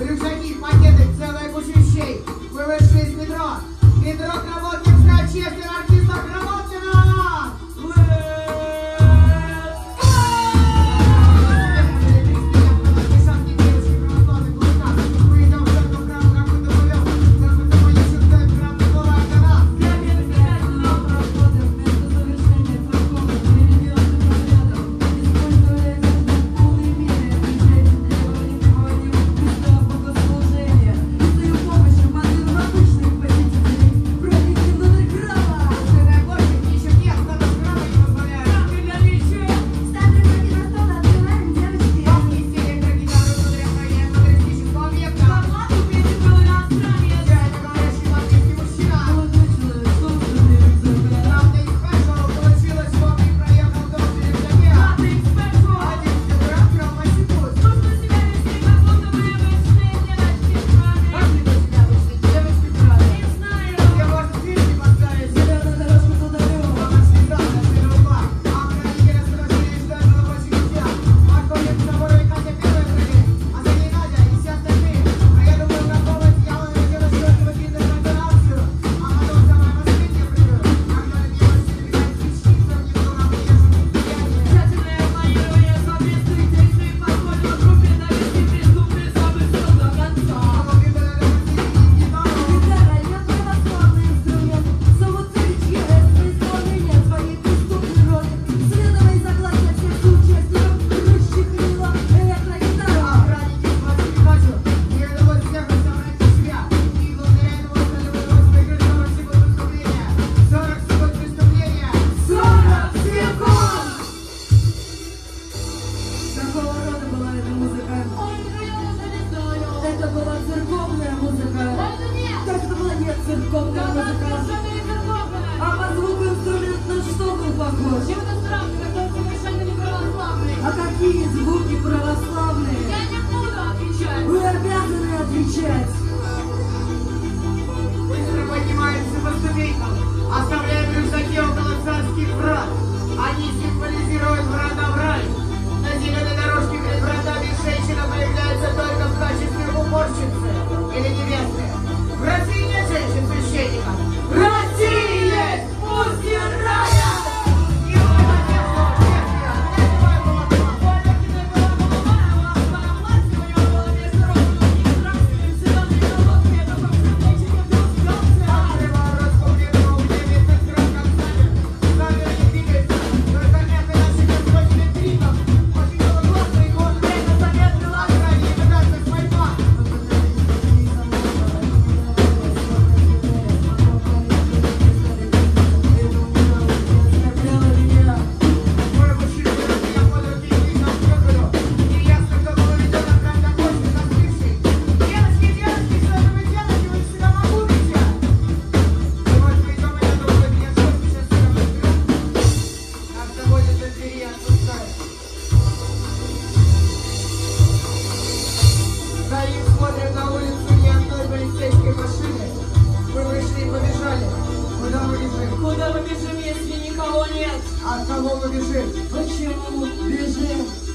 Рюкзаки, пакеты, целая куча вещей. Мы вышли из метро. Метро к работе вчера честный или невесты. волна бежим? Почему бежит?